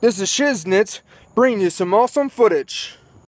This is Shiznitz bringing you some awesome footage.